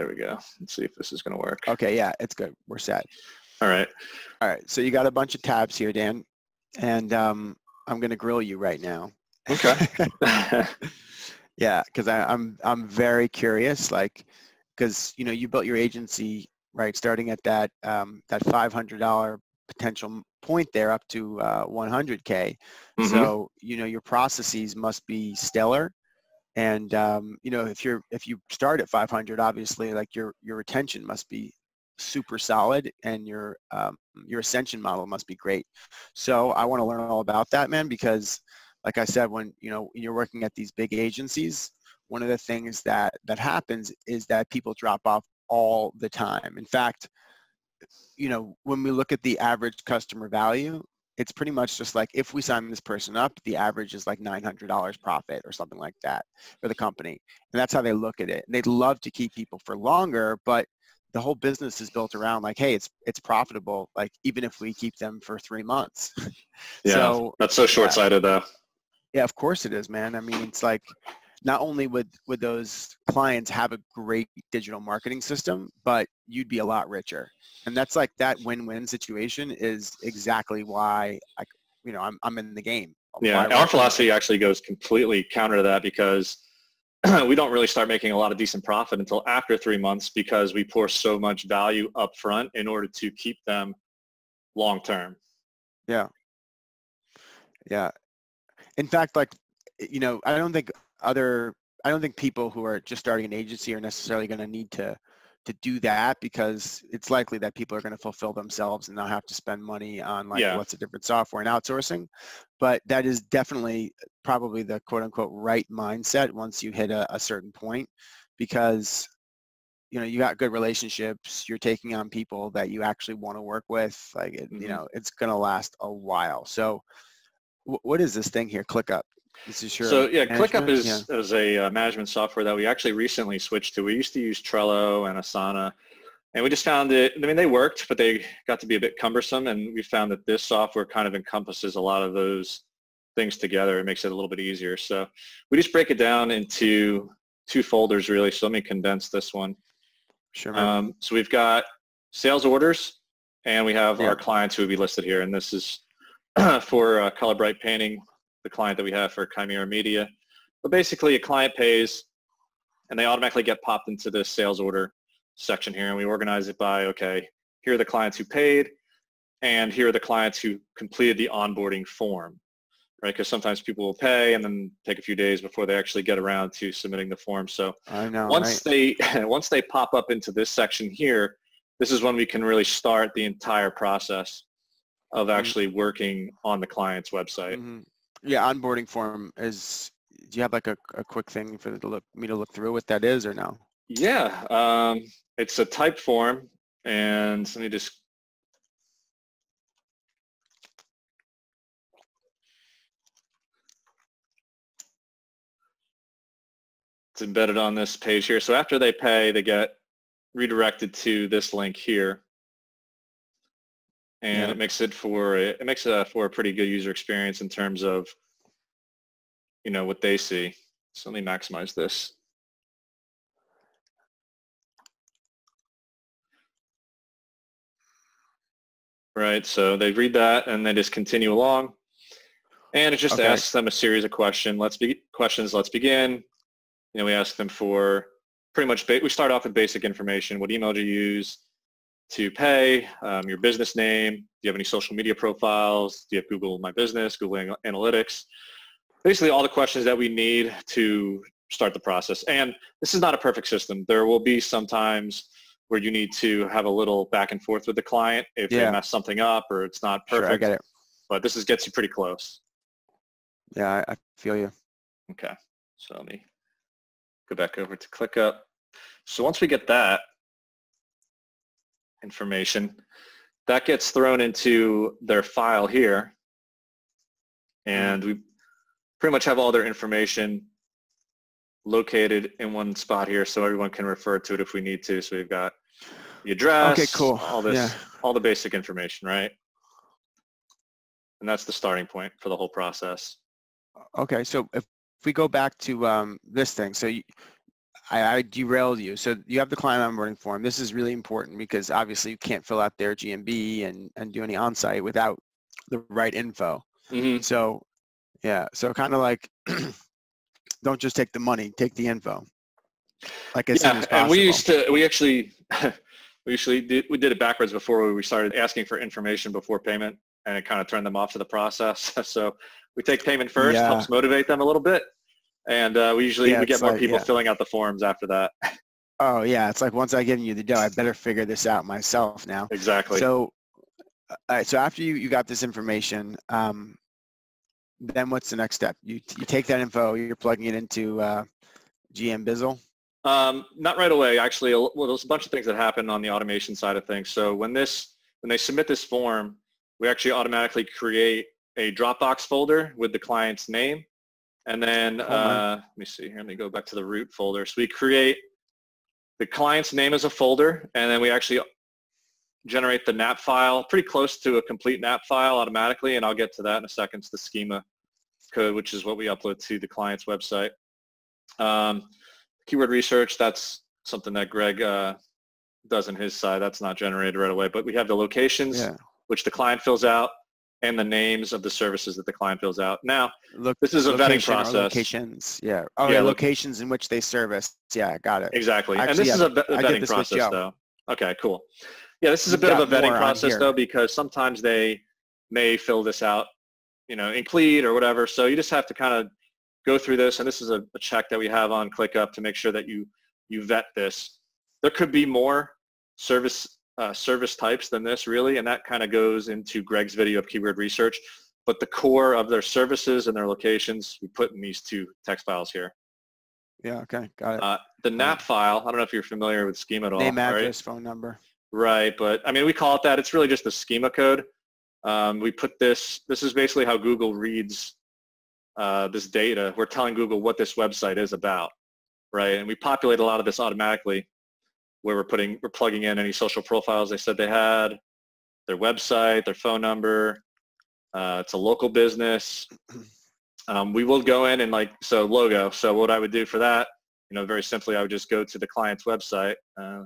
There we go. Let's see if this is going to work. Okay, yeah, it's good. We're set. All right. All right, so you got a bunch of tabs here, Dan, and um, I'm going to grill you right now. Okay. yeah, because I'm I'm very curious, like, because you know you built your agency right, starting at that um, that $500 potential point there up to uh, 100k. Mm-hmm. So you know your processes must be stellar, and um, you know if you're if you start at 500, obviously like your your retention must be super solid, and your um, your ascension model must be great. So I want to learn all about that, man, because like I said, when you know you're working at these big agencies, one of the things that that happens is that people drop off all the time. In fact, you know, when we look at the average customer value, it's pretty much just like if we sign this person up, the average is like $900 profit or something like that for the company. And that's how they look at it. And they'd love to keep people for longer, but the whole business is built around like, hey, it's it's profitable, like even if we keep them for three months. yeah, so, that's so short-sighted though. Yeah, of course it is, man. I mean, it's like not only would would those clients have a great digital marketing system, but you'd be a lot richer. And that's like that win-win situation is exactly why I, you know, I'm I'm in the game. Yeah, our philosophy actually goes completely counter to that because we don't really start making a lot of decent profit until after three months because we pour so much value up front in order to keep them long term. Yeah. Yeah. In fact, like, you know, I don't think other I don't think people who are just starting an agency are necessarily going to need to to do that because it's likely that people are going to fulfill themselves and not have to spend money on like yeah. lots of different software and outsourcing. But that is definitely probably the quote unquote right mindset once you hit a, a certain point because you know you got good relationships you're taking on people that you actually want to work with like it, mm-hmm. you know it's going to last a while so w- what is this thing here ClickUp this is your so yeah, ClickUp is, yeah. is a uh, management software that we actually recently switched to. We used to use Trello and Asana, and we just found it. I mean, they worked, but they got to be a bit cumbersome, and we found that this software kind of encompasses a lot of those things together. It makes it a little bit easier. So we just break it down into two folders really. So let me condense this one. Sure. Um, so we've got sales orders, and we have yeah. our clients who would be listed here, and this is for uh, Color Bright Painting the client that we have for Chimera Media. But basically, a client pays, and they automatically get popped into the sales order section here, and we organize it by, okay, here are the clients who paid, and here are the clients who completed the onboarding form, right? Because sometimes people will pay and then take a few days before they actually get around to submitting the form. So know, once right? they once they pop up into this section here, this is when we can really start the entire process of mm-hmm. actually working on the client's website. Mm-hmm yeah, onboarding form is. Do you have like a, a quick thing for to look, me to look through what that is, or no? Yeah, um, it's a Typeform, and let me just. It's embedded on this page here. So after they pay, they get redirected to this link here and yeah. it makes it for it makes it for a pretty good user experience in terms of you know what they see. So let me maximize this. Right, so they read that and they just continue along. And it just okay. asks them a series of questions. Let's be questions. Let's begin. You know, we ask them for pretty much. we start off with basic information. What email do you use? To pay, um, your business name, do you have any social media profiles, do you have Google My Business, Google Analytics, basically all the questions that we need to start the process. And this is not a perfect system. There will be some times where you need to have a little back and forth with the client if yeah. they mess something up or it's not perfect. Sure, I get it. But this is gets you pretty close. Yeah, I, I feel you. Okay, so let me go back over to ClickUp. So once we get that, information. That gets thrown into their file here. And we pretty much have all their information located in one spot here so everyone can refer to it if we need to. So we've got the address, okay, cool. all this, yeah. all the basic information, right? And that's the starting point for the whole process. Okay, so if we go back to um, this thing, so you, I, I derailed you. So you have the client onboarding form. This is really important because obviously you can't fill out their GMB and, and do any on-site without the right info. Mhm. So, yeah, so kind of like, don't just take the money, take the info. Like as soon Yeah, as possible. and we used to, we actually, we usually did, we did it backwards before we started asking for information before payment and it kind of turned them off to the process. So we take payment first, Yeah. helps motivate them a little bit. And uh, we usually, Yeah, we get more like- people yeah. filling out the forms after that. Oh yeah, it's like once I give you the dough, I better figure this out myself now. Exactly. So, uh, all right. So after you, you got this information, um, then what's the next step? You you take that info, you're plugging it into uh, GM Bizzle. Um, not right away, actually. Well, there's a bunch of things that happen on the automation side of things. So when this, when they submit this form, we actually automatically create a Dropbox folder with the client's name. And then, Cool, uh, let me see here. Let me go back to the root folder. So we create the client's name as a folder, and then we actually generate the NAP file, pretty close to a complete NAP file automatically, and I'll get to that in a second. It's the schema code, which is what we upload to the client's website. Um, keyword research, that's something that Greg uh, does on his side. That's not generated right away, but we have the locations, Yeah. which the client fills out, and the names of the services that the client fills out. Now, Look, this is a vetting process. Locations. Yeah. Oh, Yeah, yeah. look- Locations in which they service. Yeah, got it. Exactly. and Actually, this is yeah, a, ve- a did vetting process though. Okay, cool. Yeah, this is a bit of a vetting process though because sometimes they may fill this out, you know, in Cleat or whatever. So you just have to kind of go through this and this is a, a check that we have on ClickUp to make sure that you, you vet this. There could be more service uh, service types than this really and that kind of goes into Greg's video of keyword research. But the core of their services and their locations we put in these two text files here. Yeah. Okay. Got it. Uh, the NAP file, I don't know if you're familiar with schema at all. Name, right? address, phone number. Right, but I mean, we call it that. It's really just the schema code. Um, we put this, this is basically how Google reads uh, this data. We're telling Google what this website is about, right? And we populate a lot of this automatically where we're putting, we're plugging in any social profiles they said they had, their website, their phone number. Uh, it's a local business. Um, we will go in and like, so logo. So what I would do for that, you know, very simply, I would just go to the client's website. Uh,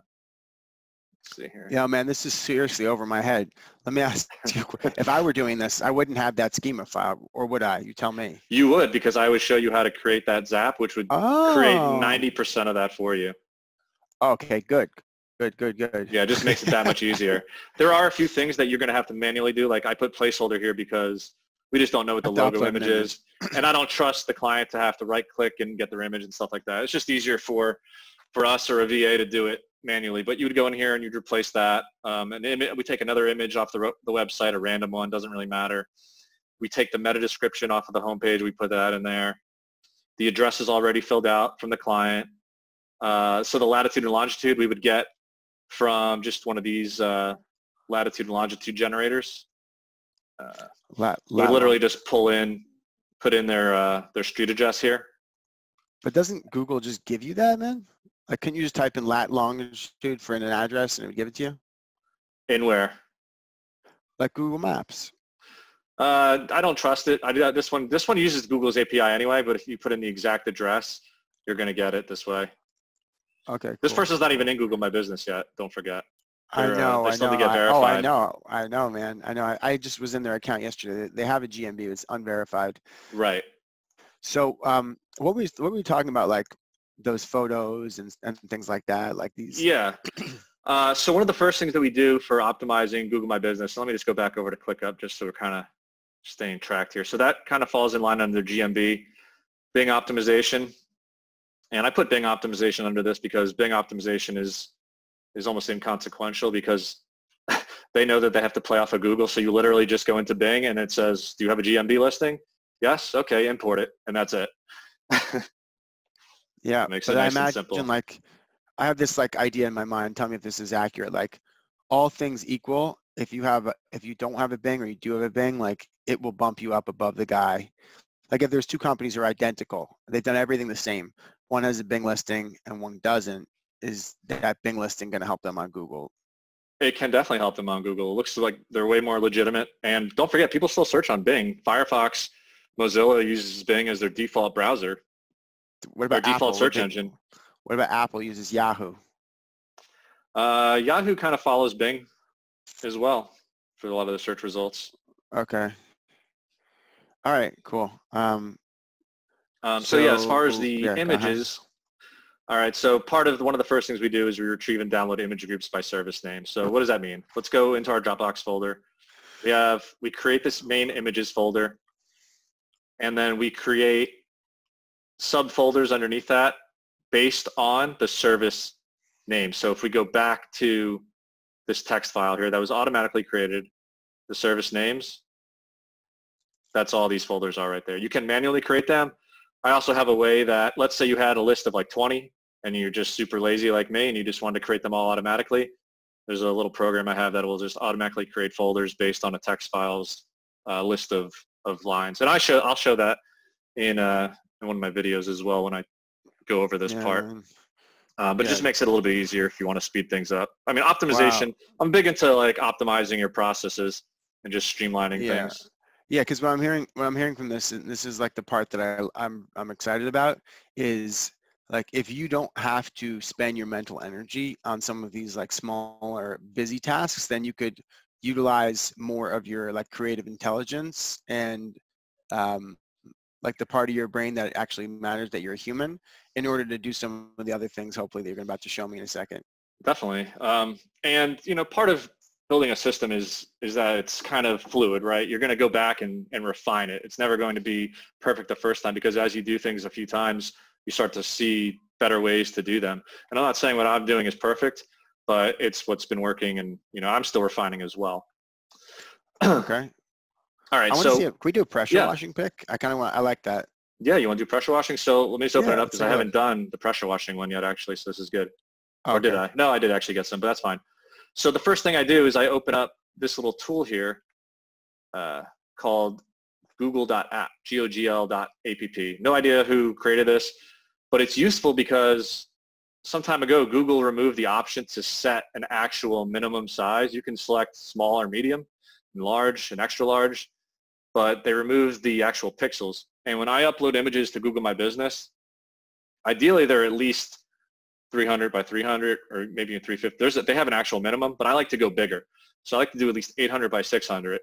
see here. Yeah, man, this is seriously over my head. Let me ask you, if I were doing this, I wouldn't have that schema file, or would I? You tell me. You would because I would show you how to create that zap, which would Oh. create 90% of that for you. Okay, good. Good, good, good. Yeah, it just makes it that much easier. There are a few things that you're going to have to manually do. Like I put placeholder here because we just don't know what the logo image is. And I don't trust the client to have to right click and get their image and stuff like that. It's just easier for, for us or a VA to do it manually. But you would go in here and you'd replace that. Um, and we take another image off the, ro- the website, a random one, doesn't really matter. We take the meta description off of the homepage. We put that in there. The address is already filled out from the client. Uh, so the latitude and longitude we would get from just one of these uh, latitude and longitude generators. Uh, La- we literally just pull in, put in their uh, their street address here. But doesn't Google just give you that, man? Like, couldn't you just type in lat longitude for an address and it would give it to you? In where? Like Google Maps. Uh, I don't trust it. I do that. This one, this one uses Google's API anyway. But if you put in the exact address, you're going to get it this way. Okay. This person's not even in Google My Business yet. Don't forget. I they're, uh, know, they I know. I, oh, I know, I know, man. I know. I, I just was in their account yesterday. They have a GMB. It's unverified. Right. So, um, what were we, what were we talking about? Like those photos and, and things like that. Like these. Yeah. Uh, so one of the first things that we do for optimizing Google My Business, let me just go back over to ClickUp just so we're kind of staying tracked here. So that kind of falls in line under GMB, Bing optimization. And I put Bing optimization under this because Bing optimization is is almost inconsequential because they know that they have to play off of Google. So you literally just go into Bing and it says, do you have a GMB listing? Yes. Okay. Import it. And that's it. Yeah, It Makes it I nice and imagine simple. like I have this like idea in my mind. Tell me if this is accurate. Like all things equal, if you have a, if you don't have a Bing or you do have a Bing, like it will bump you up above the guy. Like if there's two companies are identical, they've done everything the same. One has a Bing listing and one doesn't. Is that Bing listing going to help them on Google? It can definitely help them on Google. It looks like they're way more legitimate. And don't forget, people still search on Bing. Firefox, Mozilla uses Bing as their default browser, What about default Apple? search they- engine. What about Apple uses Yahoo? Uh, Yahoo kind of follows Bing as well for a lot of the search results. Okay. All right, cool. Um, um, so, so, yeah, as far as the yeah, images, all right, so part of one of the first things we do is we retrieve and download image groups by service name. So what does that mean? Let's go into our Dropbox folder. We have, we create this main images folder, and then we create subfolders underneath that based on the service name. So if we go back to this text file here that was automatically created, the service names, that's all these folders are right there. You can manually create them. I also have a way that, let's say you had a list of like 20 and you're just super lazy like me and you just wanted to create them all automatically. There's a little program I have that will just automatically create folders based on a text files uh, list of, of lines. And I show, I'll show that in, uh, in one of my videos as well when I go over this yeah. part. Uh, but yeah. it just makes it a little bit easier if you want to speed things up. I mean, optimization, wow. I'm big into like optimizing your processes and just streamlining yeah. things. Yeah, because what I'm hearing, what I'm hearing from this, and this is like the part that I, I'm, I'm excited about, is like if you don't have to spend your mental energy on some of these like smaller busy tasks, then you could utilize more of your like creative intelligence and um, like the part of your brain that actually matters that you're a human in order to do some of the other things hopefully that you're about to show me in a second. Definitely um, and you know part of building a system is is that it's kind of fluid right you're going to go back and, and refine it it's never going to be perfect the first time because as you do things a few times you start to see better ways to do them and i'm not saying what i'm doing is perfect but it's what's been working and you know i'm still refining as well okay all right. I so to see. A, can we do a pressure yeah. washing pick? I kind of want. I like that. Yeah, you want to do pressure washing? So let me just open yeah, it up because I haven't done the pressure washing one yet, actually. So this is good. Okay. Or did I? No, I did actually get some, but that's fine. So the first thing I do is I open up this little tool here uh, called gogl.app, G-O-G-L.app. No idea who created this, but it's useful because some time ago, Google removed the option to set an actual minimum size. You can select small or medium and large and extra large but they removed the actual pixels. And when I upload images to Google My Business, ideally they're at least 300 by 300 or maybe 350. There's a, they have an actual minimum, but I like to go bigger. So I like to do at least 800 by 600.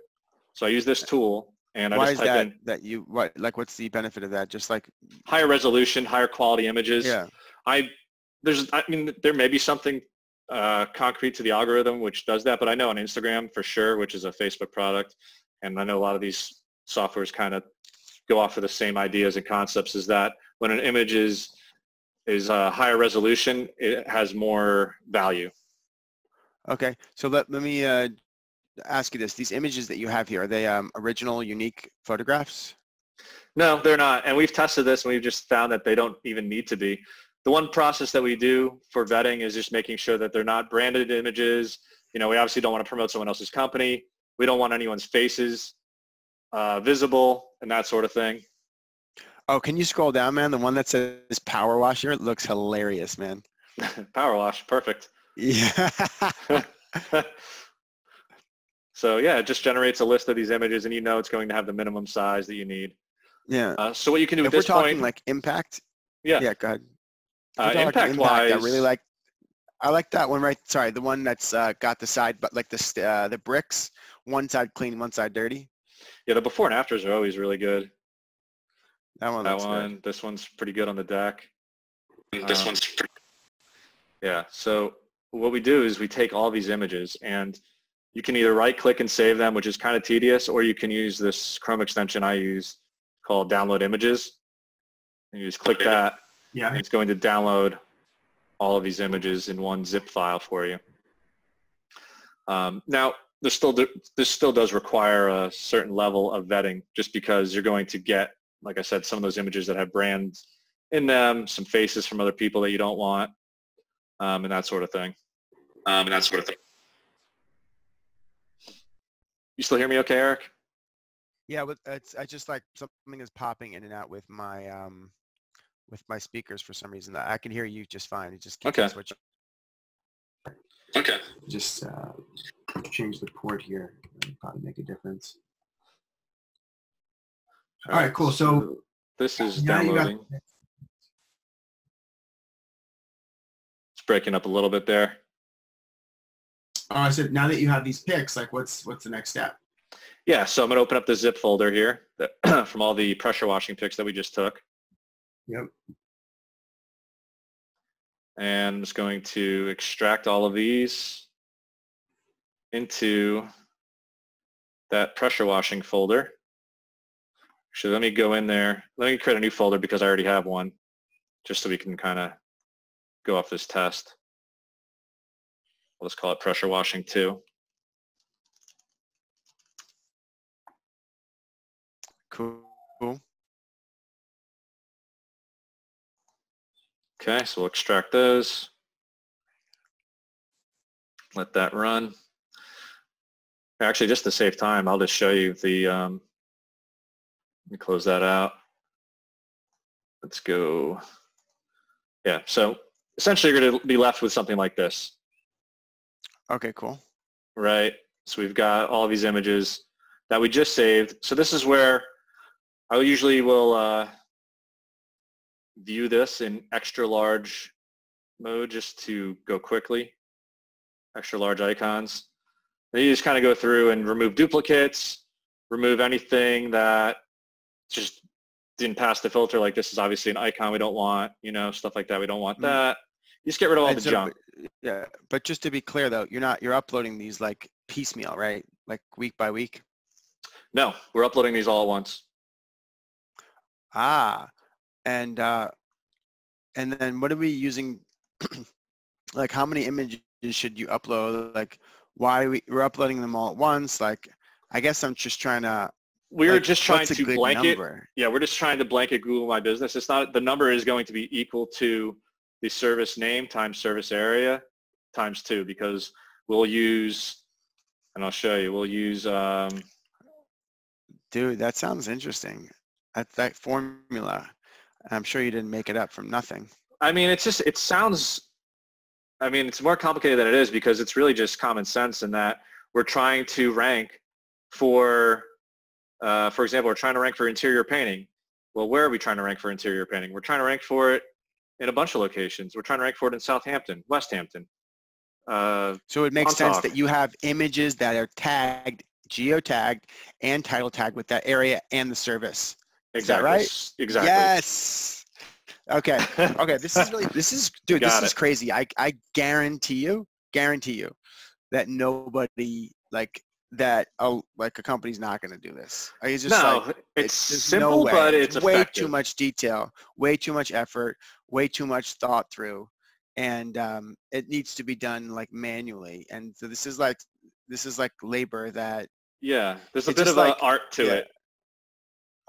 So I use this tool and Why I just type that, in. that you, what, like what's the benefit of that? Just like. Higher resolution, higher quality images. Yeah. I, there's, I mean, there may be something uh, concrete to the algorithm which does that, but I know on Instagram for sure, which is a Facebook product, and I know a lot of these softwares kind of go off of the same ideas and concepts is that when an image is is a higher resolution, it has more value. Okay, so let, let me uh, ask you this. These images that you have here, are they um, original, unique photographs? No, they're not. And we've tested this and we've just found that they don't even need to be. The one process that we do for vetting is just making sure that they're not branded images. You know, we obviously don't want to promote someone else's company. We don't want anyone's faces uh, visible and that sort of thing. Oh, can you scroll down, man? The one that says power wash here looks hilarious, man. power wash, perfect. Yeah. so yeah, it just generates a list of these images and you know it's going to have the minimum size that you need. Yeah. Uh, so what you can do if at this we're talking point, like impact. Yeah. Yeah, go ahead. Uh, impact, impact wise, I really like I like that one right. Sorry, the one that's uh, got the side, but like the uh, the bricks, one side clean, one side dirty. Yeah, the before and afters are always really good. That one. That one. Good. This one's pretty good on the deck. This um, one's. Pretty- yeah. So what we do is we take all these images and you can either right click and save them, which is kind of tedious, or you can use this Chrome extension I use called Download Images. And you just click that. Yeah. it's going to download all of these images in one zip file for you. Um, now, this still do, this still does require a certain level of vetting just because you're going to get, like I said, some of those images that have brands in them, some faces from other people that you don't want, um, and that sort of thing. Um, and that sort of thing. You still hear me okay, Eric? Yeah, but it's I just like something is popping in and out with my um with my speakers for some reason. I can hear you just fine. It just keeps okay. switching. Okay. Just uh, change the port here. probably make a difference. All right, cool. So this is downloading. It's breaking up a little bit there. Oh, I said now that you have these picks, like what's what's the next step? Yeah, so I'm going to open up the zip folder here that, from all the pressure washing pics that we just took. Yep. And I'm just going to extract all of these into that pressure washing folder. Actually, let me go in there. Let me create a new folder because I already have one, just so we can kind of go off this test. Let's call it pressure washing 2. Cool. Okay, so we'll extract those. Let that run. Actually, just to save time, I'll just show you the, um, let me close that out. Let's go. Yeah, so essentially you're going to be left with something like this. Okay, cool. Right, so we've got all these images that we just saved. So this is where I usually will uh, view this in extra large mode just to go quickly, extra large icons. Then you just kind of go through and remove duplicates, remove anything that just didn't pass the filter, like this is obviously an icon we don't want, you know, stuff like that. We don't want mm-hmm. that. You just get rid of all and the so, junk. Yeah, but just to be clear though, you're not, you're uploading these like piecemeal, right? Like week by week? No, we're uploading these all at once. Ah, and uh, and then what are we using? like how many images should you upload? Like why we, we're uploading them all at once? Like I guess I'm just trying to. We're like, just trying to blanket. Number? Yeah, we're just trying to blanket Google My Business. It's not the number is going to be equal to the service name times service area times two because we'll use, and I'll show you. We'll use. Um, Dude, that sounds interesting. That that formula. I'm sure you didn't make it up from nothing. I mean, it's just, it sounds, I mean, it's more complicated than it is because it's really just common sense in that we're trying to rank for, uh, for example, we're trying to rank for interior painting. Well, where are we trying to rank for interior painting? We're trying to rank for it in a bunch of locations. We're trying to rank for it in Southampton, Westhampton. Uh, so it makes sense that you have images that are tagged, geo-tagged, and title tagged with that area and the service. Exactly. right? Exactly. Yes. Okay. Okay. This is really this is dude. This it. is crazy. I I guarantee you, guarantee you, that nobody like that. a, like a company's not going to do this. It's just no, like, it's, it's simple, no but it's, it's way too much detail, way too much effort, way too much thought through, and um, it needs to be done like manually. And so this is like this is like labor that. Yeah, there's a bit of like, art to yeah, it.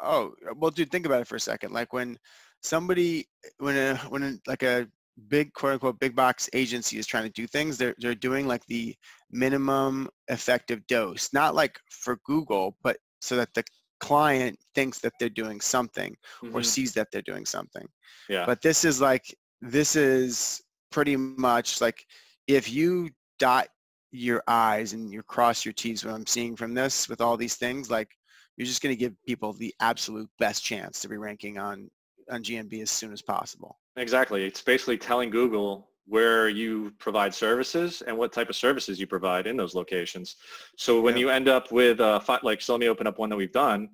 Oh, well, dude, think about it for a second. Like when somebody, when a, when a, like a big quote unquote big box agency is trying to do things, they're, they're doing like the minimum effective dose, not like for Google, but so that the client thinks that they're doing something mm-hmm. or sees that they're doing something. Yeah. But this is like, this is pretty much like if you dot your I's and you cross your T's, what I'm seeing from this with all these things, like you're just going to give people the absolute best chance to be ranking on on GMB as soon as possible. Exactly. It's basically telling Google where you provide services and what type of services you provide in those locations. So when yeah. you end up with, uh, like, so let me open up one that we've done,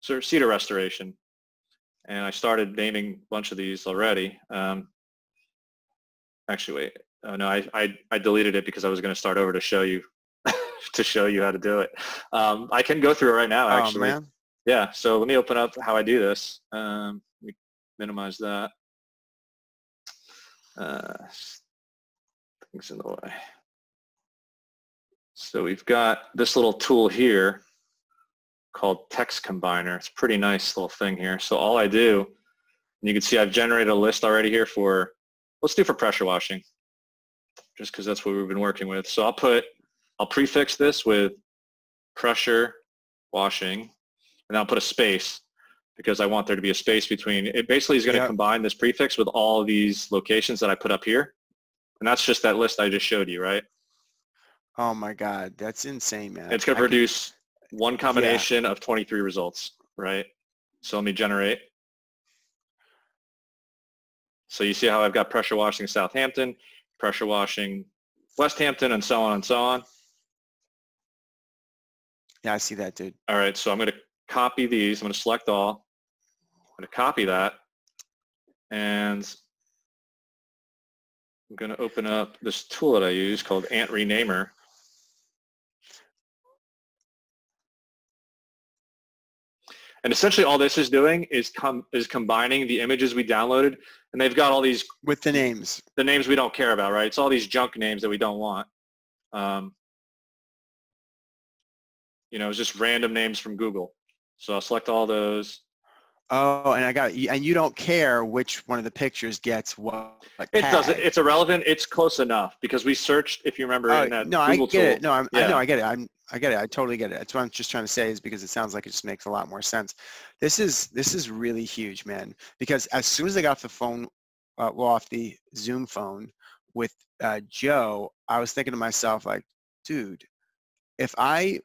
so cedar restoration. And I started naming a bunch of these already. Um, actually, wait. Oh, no, I, I, I deleted it because I was going to start over to show you to show you how to do it. Um, I can go through it right now, oh, actually. Oh, yeah, so let me open up how I do this. Um, let me minimize that. Uh, things in the way. So we've got this little tool here called Text Combiner. It's a pretty nice little thing here. So all I do, and you can see I've generated a list already here for, let's do for pressure washing, just because that's what we've been working with. So I'll put I'll prefix this with pressure washing, and I'll put a space because I want there to be a space between. It basically is going to combine this prefix with all these locations that I put up here. And that's just that list I just showed you, right? Oh my God, that's insane, man. It's going to produce can... one combination yeah. of 23 results, right? So let me generate. So you see how I've got pressure washing Southampton, pressure washing West Hampton and so on and so on. Yeah, I see that, dude. All right, so I'm going to copy these. I'm going to select all. I'm going to copy that. And I'm going to open up this tool that I use called Ant Renamer. And essentially all this is doing is com is combining the images we downloaded and they've got all these with the names, the names we don't care about, right? It's all these junk names that we don't want. Um, you know, it's just random names from Google. So I'll select all those. Oh, and I got and you don't care which one of the pictures gets what. it doesn't. It's irrelevant. It's close enough because we searched. If you remember, in that no, Google I get tool, it. No, I'm, yeah. I know, I get it. I'm, I get it. I totally get it. That's what I'm just trying to say is because it sounds like it just makes a lot more sense. This is this is really huge, man. Because as soon as I got off the phone, uh, well, off the Zoom phone with uh, Joe, I was thinking to myself, like, dude, if I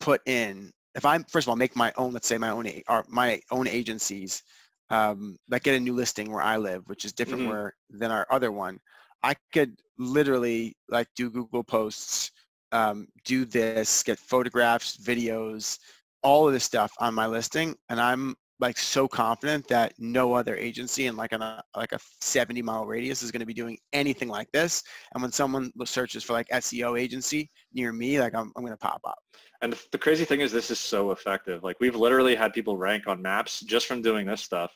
put in if I first of all make my own, let's say my own or my own agencies, um, like get a new listing where I live, which is different Mhm. where than our other one, I could literally like do Google posts, um, do this, get photographs, videos, all of this stuff on my listing, and I'm like so confident that no other agency in like a like a 70 mile radius is going to be doing anything like this. And when someone searches for like SEO agency near me, like I'm I'm going to pop up. And the, the crazy thing is this is so effective. Like we've literally had people rank on maps just from doing this stuff.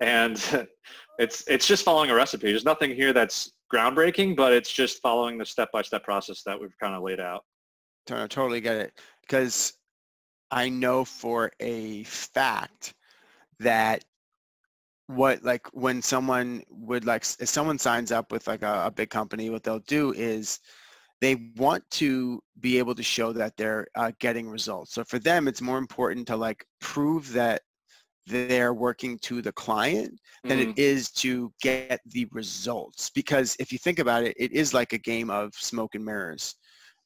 And it's it's just following a recipe. There's nothing here that's groundbreaking, but it's just following the step-by-step process that we've kind of laid out. I totally get it because I know for a fact that what like when someone would like if someone signs up with like a, a big company what they'll do is they want to be able to show that they're uh, getting results. So for them it's more important to like prove that they're working to the client than Mhm. it is to get the results. Because if you think about it it is like a game of smoke and mirrors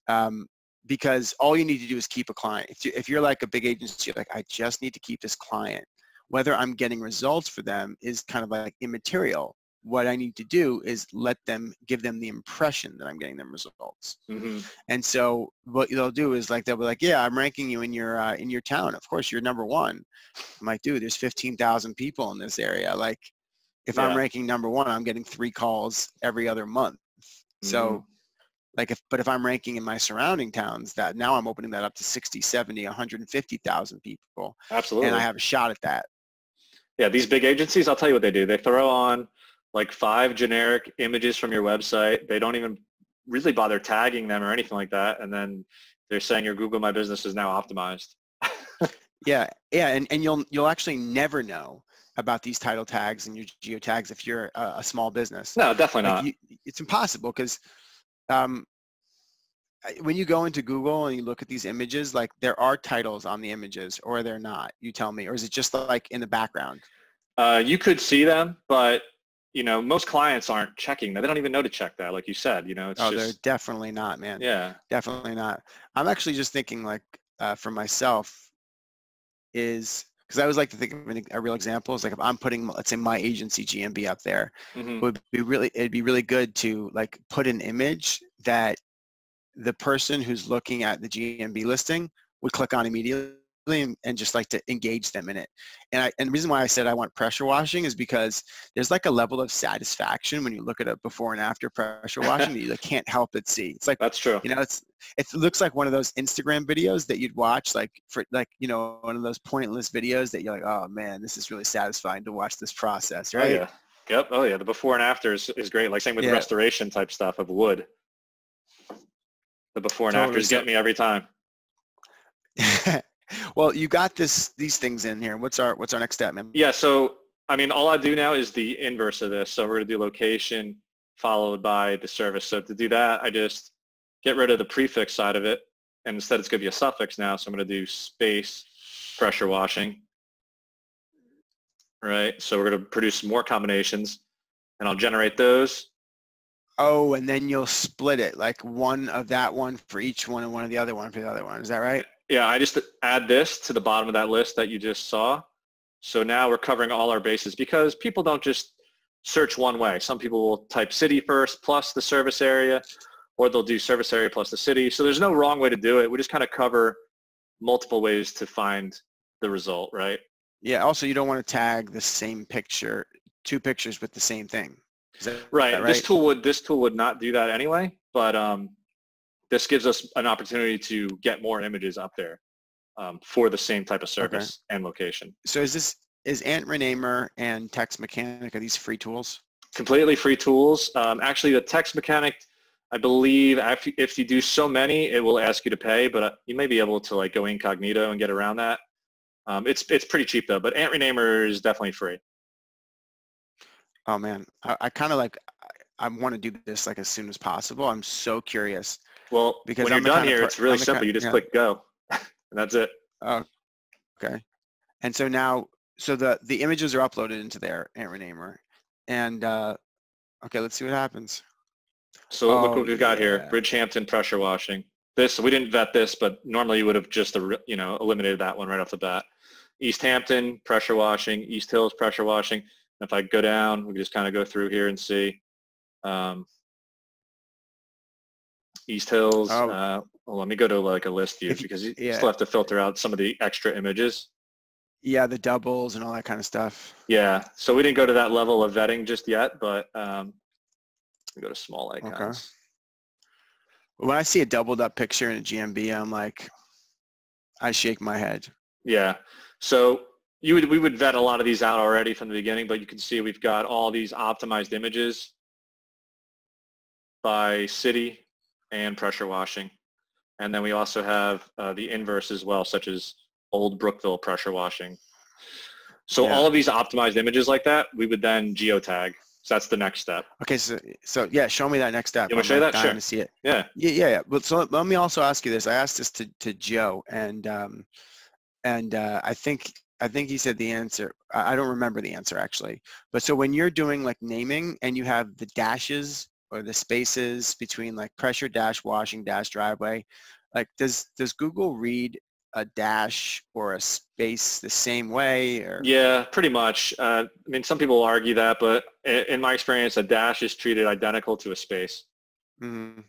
um, because all you need to do is keep a client. If, you, if you're like a big agency you're like i just need to keep this client whether i'm getting results for them is kind of like immaterial what i need to do is let them give them the impression that i'm getting them results Mhm. and so what they'll do is like they'll be like, yeah, I'm ranking you in your uh, in your town. Of course, you're number one. I'm like, dude, there's 15,000 people in this area. Like, if I'm ranking number one, I'm getting three calls every other month. So, Mhm. like, if but if I'm ranking in my surrounding towns, that now I'm opening that up to 60, 70, 150,000 people, Absolutely. and I have a shot at that. Yeah, these big agencies, I'll tell you what they do. They throw on like five generic images from your website. They don't even really bother tagging them or anything like that. And then they're saying your Google My Business is now optimized. Yeah, yeah, and, and you'll you'll actually never know about these title tags and your geo tags if you're a, a small business. No, definitely Like, not. you, it's impossible because um, when you go into Google and you look at these images, like there are titles on the images or they're not. You tell me, or is it just like in the background? Uh, you could see them, but you know, most clients aren't checking that. They don't even know to check that, like you said. You know, it's oh, they're definitely not, man. yeah. Definitely not. I'm actually just thinking like uh, for myself is because I always like to think of an, a real example is like if I'm putting let's say my agency GMB up there, Mhm. it would be really it'd be really good to like put an image that the person who's looking at the GMB listing would click on immediately and, just like to engage them in it. And I and the reason why I said I want pressure washing is because there's like a level of satisfaction when you look at a before and after pressure washing that you like, can't help but see. It's like That's true. you know it's it looks like one of those Instagram videos that you'd watch like for like you know one of those pointless videos that you're like oh man this is really satisfying to watch this process Oh right yeah. Yep. Oh yeah. The before and after is, is great. Like same with Yeah. restoration type stuff of wood. The before and Totally. afters get me every time. well, you got this these things in here. What's our what's our next step, man? Yeah, so I mean, all I do now is the inverse of this. So we're going to do location followed by the service. So to do that, I just get rid of the prefix side of it, and instead it's going to be a suffix now. So I'm going to do space pressure washing. Right. So we're going to produce more combinations, and I'll generate those. Oh, and then you'll split it like one of that one for each one and one of the other one for the other one. Is that right? Yeah, I just add this to the bottom of that list that you just saw. So now we're covering all our bases because people don't just search one way. Some people will type city first plus the service area, or they'll do service area plus the city. So there's no wrong way to do it. We just kind of cover multiple ways to find the result, right? Yeah. Also, you don't want to tag the same picture, two pictures with the same thing. That, right. right. This tool would this tool would not do that anyway, but um, this gives us an opportunity to get more images up there um, for the same type of service okay. and location. So is this is Ant Renamer and Text Mechanic are these free tools? Completely free tools. Um, actually, the Text Mechanic, I believe, if you do so many, it will ask you to pay, but uh, you may be able to like go incognito and get around that. Um, it's it's pretty cheap though, but Ant Renamer is definitely free. Oh man, I, I kind of like I, I want to do this like as soon as possible. I'm so curious. Well, because when I'm you're done here, it's really simple. Kind, you just yeah. click go, and that's it. Oh, okay. And so now, so the the images are uploaded into there, Ant Renamer, and uh, okay, let's see what happens. So oh, look what we've got here: Bridgehampton pressure washing. This we didn't vet this, but normally you would have just you know eliminated that one right off the bat. East Hampton pressure washing, East Hills pressure washing. If I go down, we can just kind of go through here and see. Um, East Hills. Oh. Uh, well, let me go to like a list view because you yeah. still have to filter out some of the extra images. Yeah, the doubles and all that kind of stuff. Yeah, so we didn't go to that level of vetting just yet, but um, we go to small icons. Okay. When I see a doubled up picture in a GMB, I'm like, I shake my head. Yeah. So you would we would vet a lot of these out already from the beginning, but you can see we've got all these optimized images by city and pressure washing. And then we also have uh, the inverse as well, such as old Brookville pressure washing. So yeah. all of these optimized images like that, we would then geotag. So that's the next step. Okay, so so yeah, show me that next step. You want to show you that? Sure. To see it. Yeah. Yeah, yeah, yeah. But so let me also ask you this. I asked this to, to Joe, and um, and uh, I think I think he said the answer. I don't remember the answer actually. But so when you're doing like naming and you have the dashes or the spaces between like pressure dash washing dash driveway like does does google read a dash or a space the same way or yeah pretty much uh, i mean some people argue that but in my experience a dash is treated identical to a space mm-hmm.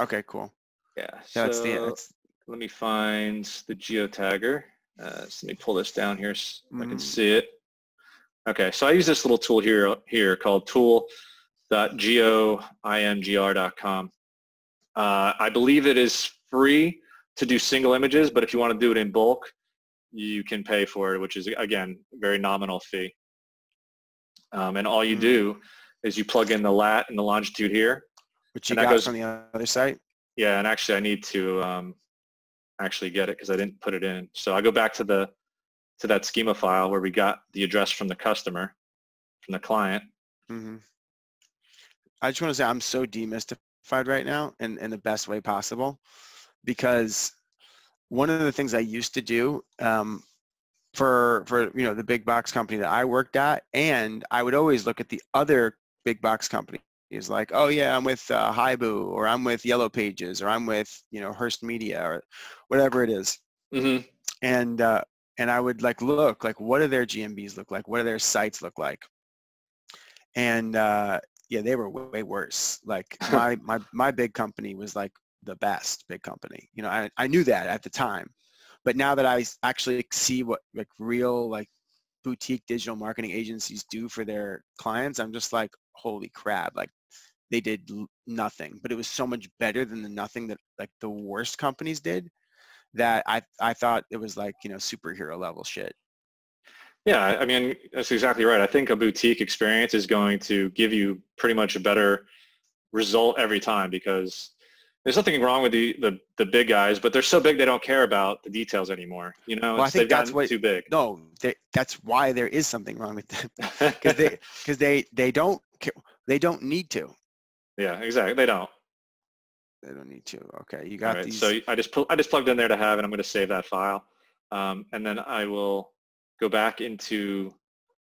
okay cool yeah so that's the that's... let me find the geotagger uh, so let me pull this down here so mm-hmm. i can mm-hmm. see it okay so i use this little tool here here called tool www.geoimgr.com. Uh, I believe it is free to do single images, but if you want to do it in bulk, you can pay for it, which is, again, very nominal fee. Um, and all you mm-hmm. do is you plug in the lat and the longitude here. Which you got goes, on the other site? Yeah, and actually I need to um, actually get it because I didn't put it in. So I go back to the to that schema file where we got the address from the customer, from the client. Mm-hmm. I just want to say I'm so demystified right now in, in the best way possible because one of the things I used to do um, for for you know the big box company that I worked at, and I would always look at the other big box company is like, oh yeah, I'm with uh, Hibu, or I'm with Yellow Pages, or I'm with you know Hearst Media, or whatever it is. Mm-hmm. And uh, and I would like look like what do their GMBs look like? What do their sites look like? And uh, yeah, they were way worse. Like my my my big company was like the best big company. You know, I I knew that at the time, but now that I actually see what like real like boutique digital marketing agencies do for their clients, I'm just like, holy crap! Like they did nothing, but it was so much better than the nothing that like the worst companies did that I I thought it was like you know superhero level shit. Yeah, I mean, that's exactly right. I think a boutique experience is going to give you pretty much a better result every time because there's nothing wrong with the, the, the big guys, but they're so big they don't care about the details anymore. You know, well, I think that's what, too big. No, they, that's why there is something wrong with them because they because they they don't they don't need to. Yeah, exactly. They don't. They don't need to. Okay, you got right, these. So I just I just plugged in there to have, and I'm going to save that file, um, and then I will go back into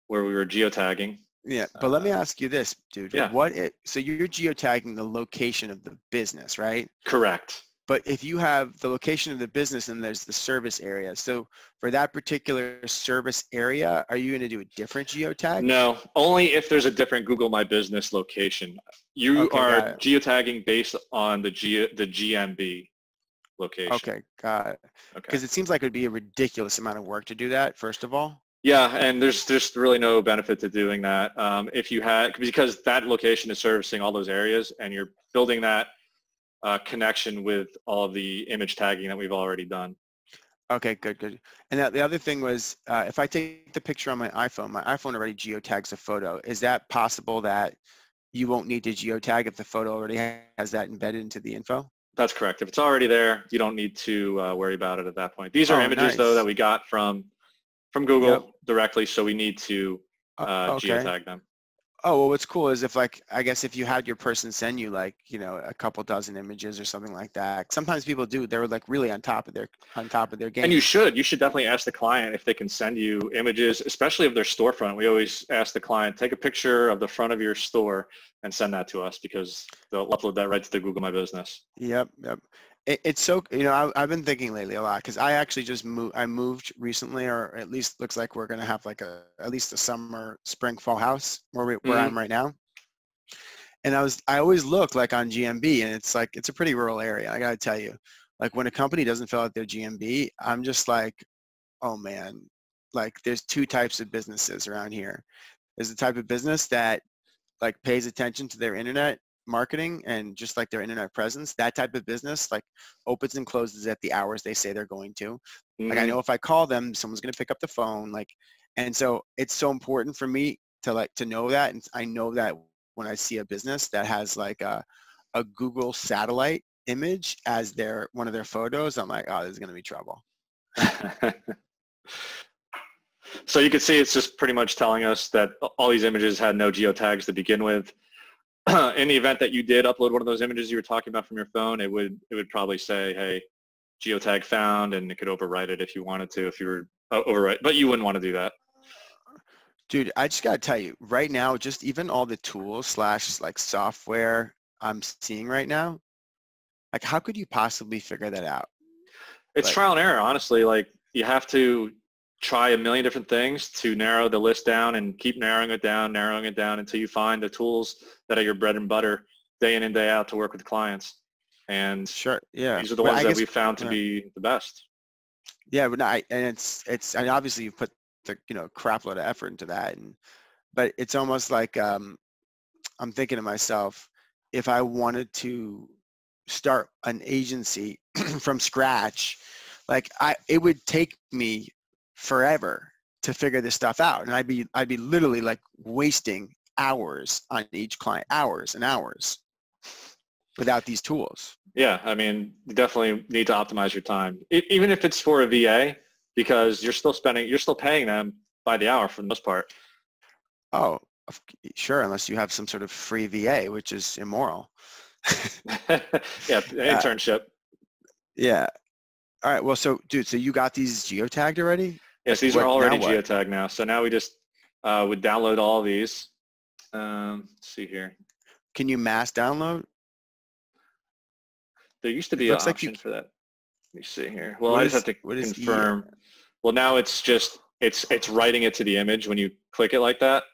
where we were geotagging. Yeah, but let me uh, ask you this, dude. Yeah. What it, so you're geotagging the location of the business, right? Correct. but if you have the location of the business and there's the service area, so for that particular service area, are you going to do a different geotag? No, only if there's a different Google My Business location. You Okay, are geotagging based on the G, the GMB location. Okay, got it. Okay. Because it seems like it would be a ridiculous amount of work to do that, first of all. Yeah, and there's just really no benefit to doing that. Um, if you had, because that location is servicing all those areas and you're building that uh, connection with all of the image tagging that we've already done. Okay, good, good. And that, the other thing was, uh, if I take the picture on my iPhone, my iPhone already geotags a photo. Is that possible that you won't need to geotag if the photo already has that embedded into the info? That's correct. If it's already there, you don't need to uh, worry about it at that point. These are Oh, images though that we got from from Google Yep. directly, so we need to Uh, uh, okay. geotag them. Oh, well, what's cool is if like, I guess if you had your person send you like, you know, a couple dozen images or something like that. Sometimes people do, they're like really on top of their, on top of their game. And you should. You should definitely ask the client if they can send you images, especially of their storefront. We always ask the client, take a picture of the front of your store and send that to us because they'll upload that right to the Google My Business. Yep, yep. It, it's so, you know, I, I've been thinking lately a lot because I actually just moved, I moved recently, or at least looks like we're going to have like a, at least a summer, spring, fall house where, we, where Mhm. I'm right now. And I was, I always look like on GMB and it's like, it's a pretty rural area. I got to tell you, like when a company doesn't fill out their GMB, I'm just like, oh man, like there's two types of businesses around here. There's the type of business that like pays attention to their internet marketing and just like their internet presence, that type of business like opens and closes at the hours they say they're going to. Like I Mhm. know if I call them, someone's going to pick up the phone. Like, and so it's so important for me to like to know that, and I know that when I see a business that has like a a Google satellite image as their one of their photos, I'm like, oh, this is going to be trouble. so you can see it's just pretty much telling us that all these images had no geotags to begin with. In the event that you did upload one of those images you were talking about from your phone, it would it would probably say, hey, geotag found, and it could overwrite it if you wanted to, if you were uh, overwrite, but you wouldn't want to do that. Dude, I just gotta tell you, right now, just even all the tools slash like software I'm seeing right now, like how could you possibly figure that out? It's Like- trial and error, honestly. Like you have to try a million different things to narrow the list down and keep narrowing it down, narrowing it down until you find the tools that are your bread and butter day in and day out to work with clients. And Sure, yeah. these are the But ones I that we found to yeah. be the best. Yeah, but no, I, and it's it's and obviously you've put the you know crap load of effort into that, and but it's almost like um, I'm thinking to myself, if I wanted to start an agency from scratch, like I it would take me forever to figure this stuff out, and I'd be I'd be literally like wasting hours on each client, hours and hours, without these tools. Yeah, I mean, you definitely need to optimize your time, E- even if it's for a VA, because you're still spending, you're still paying them by the hour for the most part. Oh, sure, unless you have some sort of free VA, which is immoral. yeah, uh, internship. Yeah. All right. Well, so dude, so you got these geotagged already? Yes, these what- are already geotagged now. So now we just uh, would download all these. Um, let's see here. Can you mass download? There used to be It an looks like you option for that. Let me see here. Well, What I just is- have to E? confirm. Well, now it's just it's it's writing it to the image when you click it like that.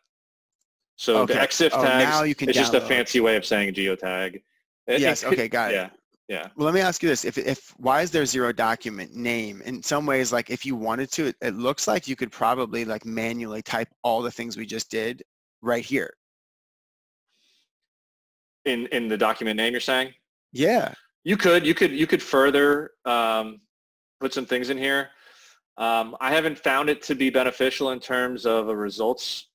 So Okay. the EXIF Oh, now you can it's just a fancy way of saying geotag. It- it Yes. could- Okay. Got it. Yeah. Yeah. Well, let me ask you this: If if why is there zero document name? In some ways, like if you wanted to, it, it looks like you could probably like manually type all the things we just did right here. In in the document name, you're saying Yeah. you could you could you could further um, put some things in here. Um, I haven't found it to be beneficial in terms of a results,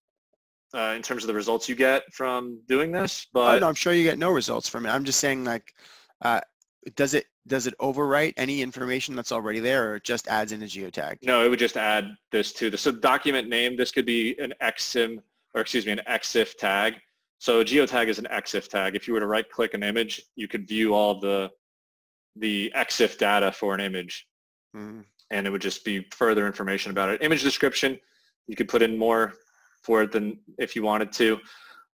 uh, in terms of the results you get from doing this. Oh, But no, I'm sure you get no results from it. I'm just saying, like, uh, does it does it overwrite any information that's already there, or it just adds in a geotag? No, it would just add this to the so document name. This could be an XSIM or excuse me, an EXIF tag. So a geotag is an EXIF tag. If you were to right click an image, you could view all the the EXIF data for an image Mm. and it would just be further information about it. Image description, you could put in more for it than if you wanted to.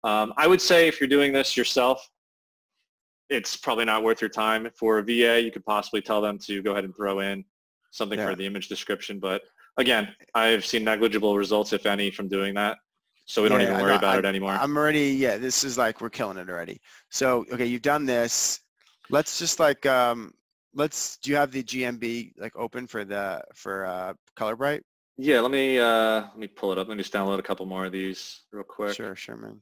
Um, I would say if you're doing this yourself, it's probably not worth your time. For a VA, you could possibly tell them to go ahead and throw in something Yeah. for the image description. But again, I've seen negligible results, if any, from doing that. So we don't even worry about I- it anymore. I'm already, yeah, this is like, we're killing it already. So, okay, you've done this. Let's just like, um, let's, do you have the GMB like open for the, for, uh, Color Bright? yeah, let me uh, let me pull it up. Let me just download a couple more of these real quick. Sure, sure, man.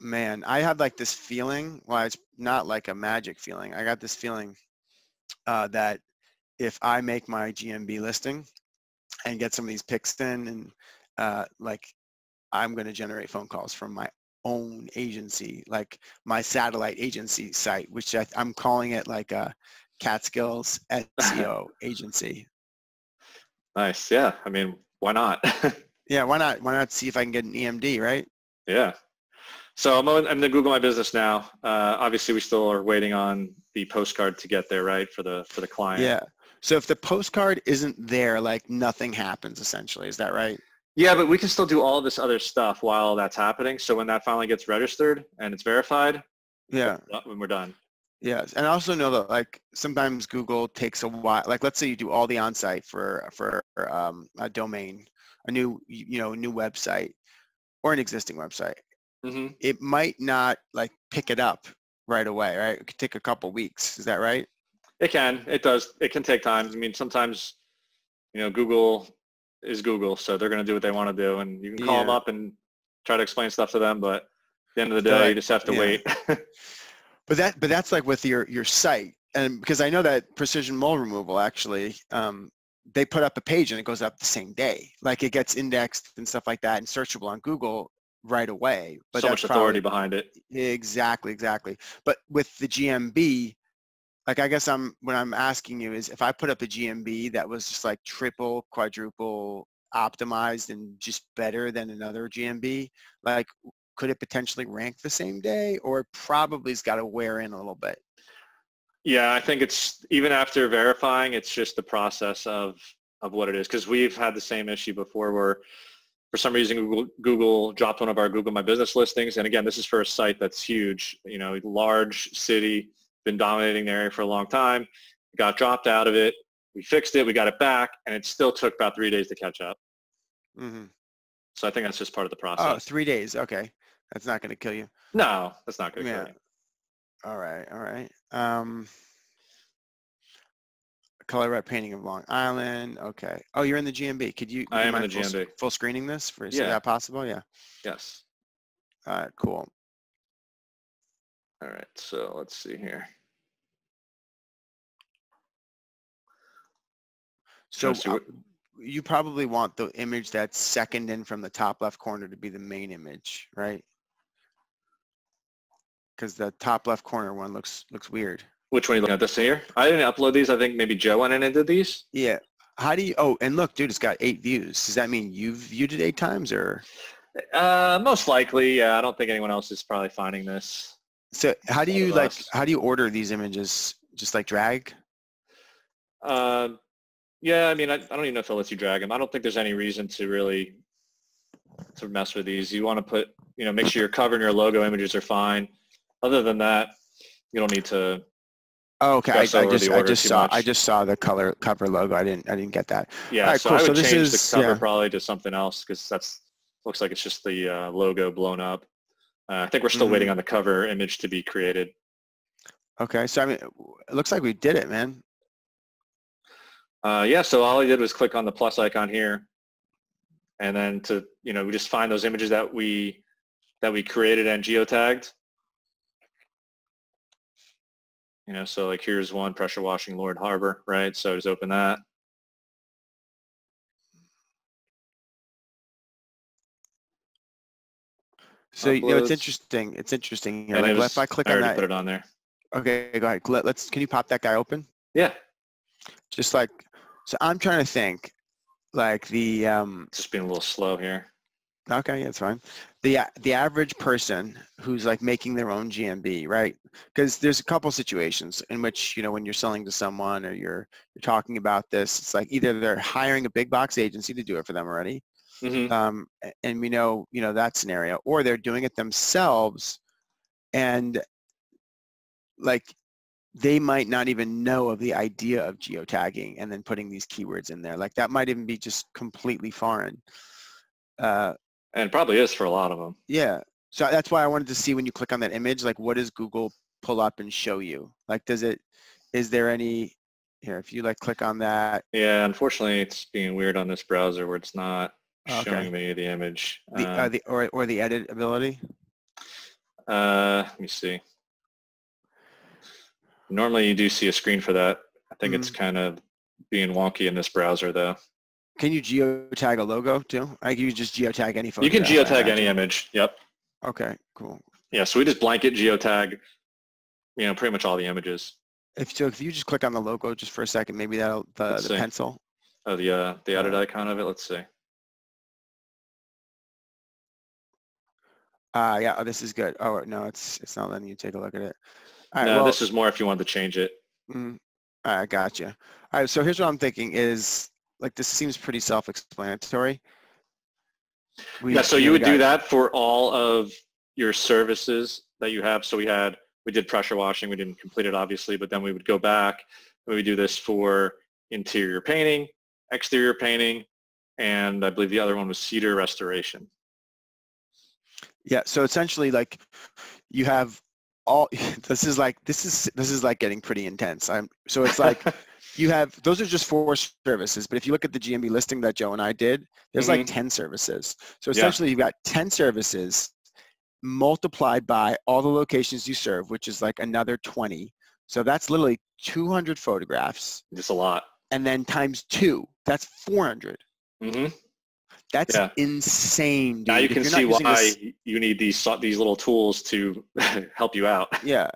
Man, I had like this feeling, well, it's not like a magic feeling. I got this feeling uh, that if I make my GMB listing and get some of these picks in and uh, like I'm going to generate phone calls from my own agency, like my satellite agency site, which I, I'm calling it like a Catskills SEO agency. Nice. Yeah. I mean, why not? Yeah, why not? Why not see if I can get an EMD, right? yeah. So I'm, on- I'm going to Google My Business now. Uh, obviously, we still are waiting on the postcard to get there, right, for the for the client. Yeah. So if the postcard isn't there, like nothing happens essentially. Is that right? Yeah, but we can still do all this other stuff while that's happening. So when that finally gets registered and it's verified, Yeah. when we're done. Yes. And I also know that like sometimes Google takes a while. Like let's say you do all the on-site for for um, a domain, a new you know new website or an existing website. Hmm It might not like pick it up right away, right? It could take a couple weeks. Is that right? It can. It does. It can take time. I mean, sometimes, you know, Google is Google, so they're going to do what they want to do, and you can call them up and try to explain stuff to them. But at the end of the day, you just have to yeah. wait. But that but that's like with your your site, and because I know that Precision Mole Removal actually, um, they put up a page and it goes up the same day. Like it gets indexed and stuff like that and searchable on Google right away. But so that's much authority probably- behind it. Exactly, exactly. But with the GMB, like I guess I'm what I'm asking you is if I put up a GMB that was just like triple, quadruple optimized and just better than another GMB, like could it potentially rank the same day or it probably's got to wear in a little bit? Yeah, I think it's even after verifying, it's just the process of of what it is. Because we've had the same issue before, where for some reason Google Google dropped one of our Google My Business listings, and again, this is for a site that's huge. You know, large city, been dominating the area for a long time. Got dropped out of it. We fixed it. We got it back, and it still took about three days to catch up. hmm So I think that's just part of the Oh, process. three days. Okay. That's not going to kill you. no, that's not going to Yeah. kill you. All right. All right. Um, Color Bright painting of Long Island. Okay. Oh, you're in the GMB. Could you? I am in the full, GMB. Full screening this for, is Yeah. that possible? Yeah. Yes. All right. Cool. All right. So let's see here. So uh, you probably want the image that's second in from the top left corner to be the main image, right? Because the top left corner one looks looks weird. Which one are you looking at? This here? I didn't upload these. I think maybe Joe went in and did these. Yeah. How do you? Oh, and look, dude, it's got eight views. Does that mean you've viewed it eight times, or Uh, most likely, yeah. I don't think anyone else is probably finding this. so? How do you like? How do you order these images? Just like drag? Uh, yeah, I mean, I, I don't even know if it lets you drag them. I don't think there's any reason to really to mess with these. You want to put, you know, make sure your cover and your logo images are fine. Other than that, you don't need to. Oh, okay. I, I just I just saw I just saw the color cover logo. I didn't I didn't get that. Yeah, right, so cool. I would So this change is- the cover yeah. probably to something else because that's looks like it's just the uh, logo blown up. Uh, I think we're still Mhm. waiting on the cover image to be created. Okay. So I mean, it looks like we did it, man. Uh, yeah, so all I did was click on the plus icon here, and then to you know we just find those images that we that we created and geotagged. You know, so like here's one pressure washing Lloyd Harbor, right? So just open that. So you know, it's interesting. It's interesting. Here. Like if I click I on that. put it on there. Okay, go ahead. Let, let's. Can you pop that guy open? Yeah, Just like. So I'm trying to think, like the um, just being a little slow here. Okay, yeah, it's fine. The the average person who's like making their own GMB, right? Because there's a couple situations in which you know when you're selling to someone or you're you're talking about this, it's like either they're hiring a big box agency to do it for them already, hmm um, and we know you know that scenario, or they're doing it themselves, and like they might not even know of the idea of geotagging and then putting these keywords in there. Like that might even be just completely foreign. Uh, and probably is for a lot of them. Yeah. So that's why I wanted to see when you click on that image, like what does Google pull up and show you? Like, does it, is there any, here, if you like click on that. Yeah, unfortunately it's being weird on this browser where it's not Okay. showing me the image. The, uh, Um, the or, or the edit ability? uh, let me see. Normally you do see a screen for that. I think it's Mm-hmm. kind of being wonky in this browser though. Can you geotag a logo too? Like you just geotag any photo. You can geotag any image. Yep. Okay, cool. Yeah, so we just blanket geotag, you know, pretty much all the images. If so, if you just click on the logo just for a second, maybe that'll the, Let's the see. pencil. Oh, the uh, the edit icon of it. Let's see. Uh, yeah, oh, this is good. Oh no, it's it's not letting you take a look at it. All right, no, well, this is more if you wanted to change it. mm, all right, gotcha. All right, so here's what I'm thinking is like this seems pretty self-explanatory. We- yeah, so you would do that for all of your services that you have. So we had, we did pressure washing. We didn't complete it obviously, but then we would go back and we would do this for interior painting, exterior painting, and I believe the other one was cedar restoration. Yeah, so essentially like you have all this is like this is this is like getting pretty intense. I'm so it's like you have those are just four services, but if you look at the GMB listing that Joe and I did, there's like 10 services. So Yeah. essentially you've got 10 services multiplied by all the locations you serve, which is like another 20. So that's literally 200 photographs Just a lot. and then times two, that's 400. hmm That's Yeah. insane, dude. Now you If can see why this- you need these these little tools to help you out. Yeah.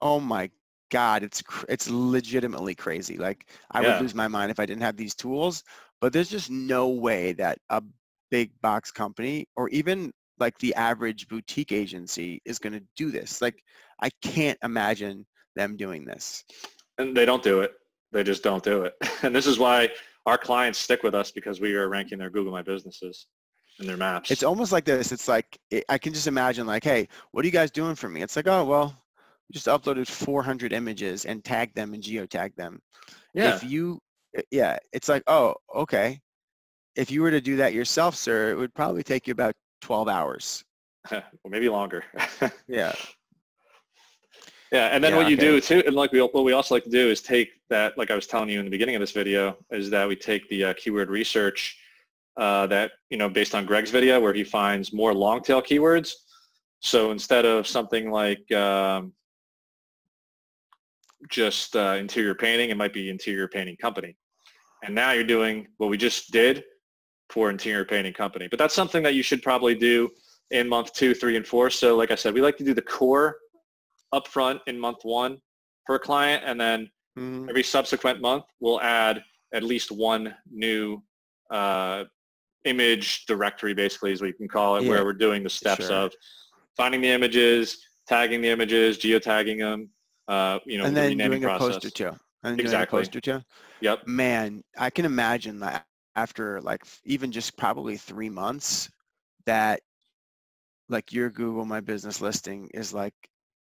Oh my God, it's it's legitimately crazy. Like I Yeah. would lose my mind if I didn't have these tools. But there's just no way that a big box company or even like the average boutique agency is going to do this. Like I can't imagine them doing this. And they don't do it. They just don't do it. And this is why our clients stick with us because we are ranking their Google My Businesses in their maps. It's almost like this. It's like it, I can just imagine like, hey, what are you guys doing for me? It's like, oh well, we just uploaded 400 images and tagged them and geotagged them. yeah. if you uh, yeah it's like oh okay if you were to do that yourself sir it would probably take you about 12 hours or maybe longer. yeah yeah, and then Yeah, what you okay. do too, and like we what we also like to do is take that, like I was telling you in the beginning of this video, is that we take the uh, keyword research uh, that you know based on Greg's video where he finds more long tail keywords. So instead of something like um, just uh, interior painting, it might be interior painting company. And now you're doing what we just did for interior painting company. But that's something that you should probably do in month two, three, and four. So like I said, we like to do the core upfront in month one per client, and then Mhm. every subsequent month we'll add at least one new uh, image directory, basically, as we can call it, Yeah, where we're doing the steps sure. of finding the images, tagging the images, geotagging them, uh, you know, and then renaming doing a poster too and Exactly. doing a poster too Yep. man i can imagine that after like even just probably three months that like your google my business listing is like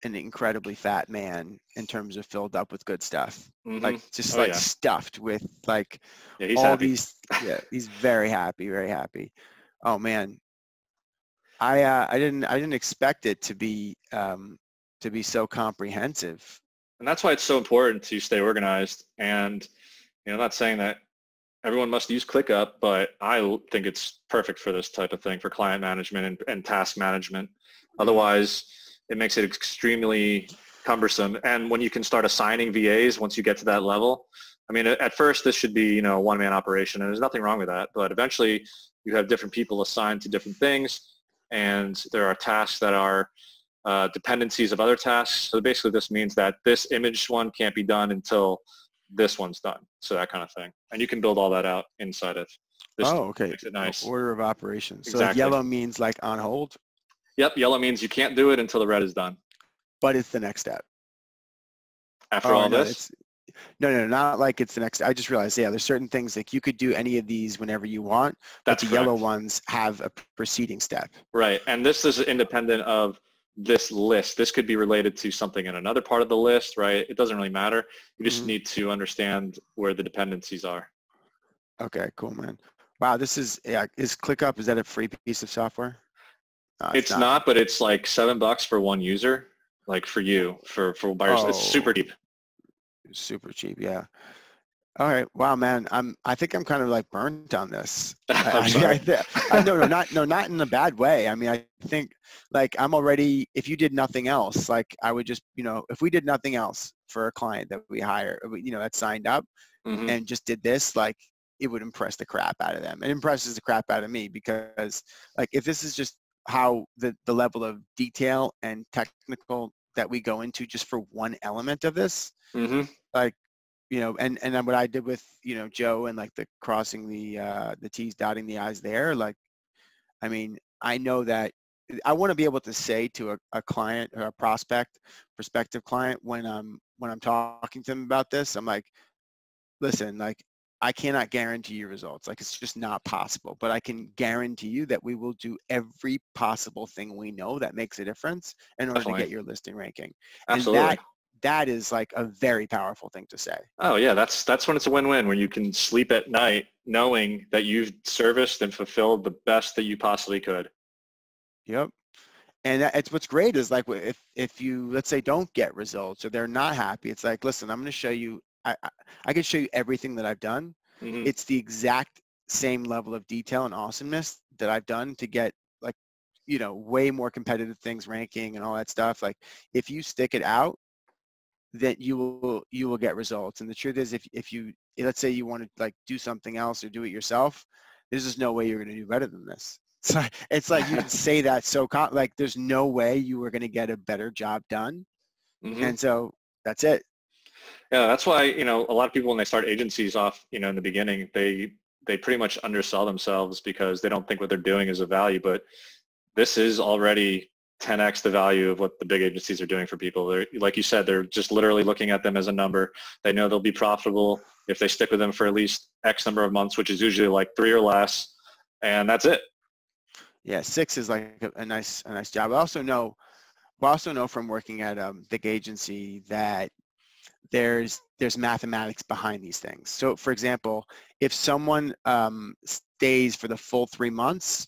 an incredibly fat man in terms of filled up with good stuff Mhm. like just Oh, like yeah. stuffed with like yeah, he's all happy. these yeah he's very happy very happy oh man i uh, i didn't i didn't expect it to be um to be so comprehensive and that's why it's so important to stay organized. And you know, I'm not saying that everyone must use ClickUp, but I think it's perfect for this type of thing for client management and, and task management. Otherwise, it makes it extremely cumbersome. And when you can start assigning VAs once you get to that level, I mean, at first this should be you know a one-man operation, and there's nothing wrong with that. But eventually, you have different people assigned to different things, and there are tasks that are uh, dependencies of other tasks. So basically this means that this image one can't be done until this one's done. So that kind of thing. And you can build all that out inside of this. oh okay makes it nice. order of operations so Exactly. yellow means like on hold Yep, yellow means you can't do it until the red is done. but it's the next step After Oh, all no, this, no no not like it's the next i just realized yeah there's certain things like you could do any of these whenever you want but that's the yellow ones have a preceding step Right. And this is independent of this list. This could be related to something in another part of the list, right? It doesn't really matter. You just Mhm. need to understand where the dependencies are. Okay, cool, man. Wow, this is yeah. Is ClickUp is that a free piece of software? No, It's not, but it's like seven bucks for one user, like for you, for for buyers. It's Oh. super deep. super cheap. Yeah. All right. Wow, man. I'm. I think I'm kind of like burnt on this. I, I'm I- I no, no, not no, not in a bad way. I mean, I think like I'm already. If you did nothing else, like I would just, you know, if we did nothing else for a client that we hire, you know, that signed up Mhm. and just did this, like it would impress the crap out of them. It impresses the crap out of me because like if this is just how the the level of detail and technical that we go into just for one element of this, Mhm. You know, and and then what I did with you know Joe and like the crossing the uh, the T's, dotting the I's there, like, I mean, I know that I want to be able to say to a, a client or a prospect, prospective client when I'm when I'm talking to them about this, I'm like, listen, like I cannot guarantee you results. Like it's just not possible. But I can guarantee you that we will do every possible thing we know that makes a difference in order to get your listing ranking. And Absolutely. that that is like a very powerful thing to say. Oh yeah, that's that's when it's a win-win when you can sleep at night knowing that you've serviced and fulfilled the best that you possibly could. Yep. And that- it's what's great is like if if you let's say don't get results or they're not happy, it's like listen, I'm going to show you. I I, I can show you everything that I've done. Mhm. It's the exact same level of detail and awesomeness that I've done to get like you know way more competitive things ranking and all that stuff. Like if you stick it out, then you will you will get results. And the truth is, if if you let's say you want to like do something else or do it yourself, there's just no way you're going to do better than this. So it's like you can say that so con- like there's no way you were going to get a better job done, Mhm. and so that's it. Yeah, that's why you know a lot of people when they start agencies off, you know, in the beginning, they they pretty much undersell themselves because they don't think what they're doing is of value. But this is already 10x the value of what the big agencies are doing for people. They're, like you said, they're just literally looking at them as a number. They know they'll be profitable if they stick with them for at least X number of months, which is usually like three or less, and that's it. Yeah, six is like a, a nice a nice job. I also know, I also know from working at a big agency that there's there's mathematics behind these things. So, for example, if someone um, stays for the full three months,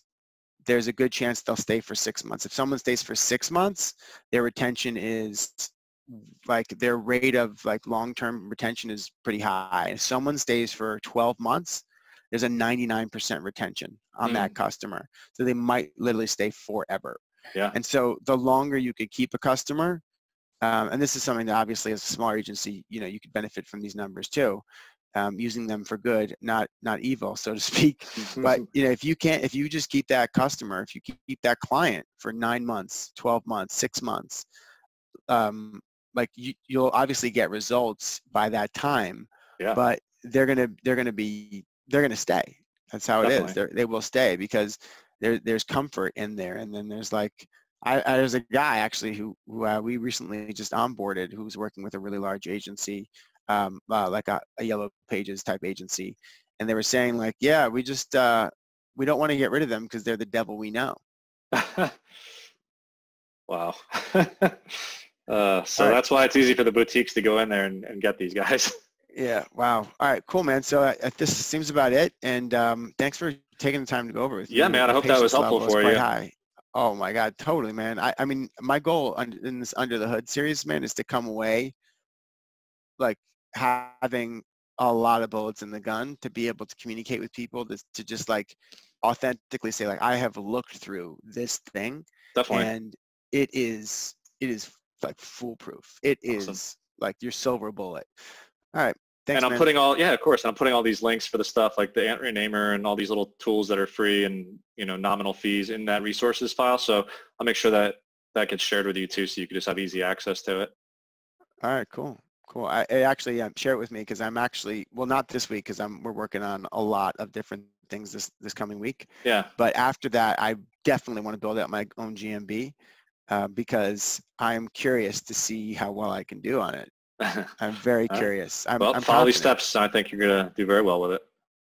there's a good chance they'll stay for six months. If someone stays for six months, their retention is like their rate of like long-term retention is pretty high. If someone stays for 12 months, there's a 99% retention on that customer. So they might literally stay forever. Yeah. And so the longer you could keep a customer, um, and this is something that obviously as a smaller agency, you know, you could benefit from these numbers too, um, using them for good, not not evil, so to speak. But you know, if you can't, if you just keep that customer, if you keep that client for nine months, 12 months, six months, um, like you, you'll obviously get results by that time. Yeah. But they're gonna they're gonna be they're gonna stay. That's how it is. Definitely. They're, they will stay because there there's comfort in there, and then there's like I, I there's a guy actually who who uh, we recently just onboarded who's working with a really large agency, um, uh, like a, a Yellow Pages type agency, and they were saying like, yeah, we just uh, we don't want to get rid of them because they're the devil we know. wow. uh, so right. that's why it's easy for the boutiques to go in there and, and get these guys. Yeah. Wow. All right. Cool, man. So uh, this seems about it. And um, thanks for taking the time to go over with you. Yeah, man, I hope that was helpful for you. High. Oh my God, totally, man. I, I mean, my goal in this Under the Hood series, man, is to come away like having a lot of bullets in the gun to be able to communicate with people to, to just like authentically say like I have looked through this thing Definitely. and it is it is like foolproof. It is Awesome. like your silver bullet. All right. Thanks, and I'm man. putting all yeah, of course. And I'm putting all these links for the stuff like the Ant Renamer and all these little tools that are free and you know nominal fees in that resources file. So I'll make sure that that gets shared with you too, so you can just have easy access to it. All right, cool, cool. I, I actually yeah, share it with me because I'm actually well, not this week because I'm we're working on a lot of different things this this coming week. Yeah, But after that, I definitely want to build out my own GMB uh, because I'm curious to see how well I can do on it. I'm very curious. I'm, well, I'm follow these steps. and I think you're gonna do very well with it.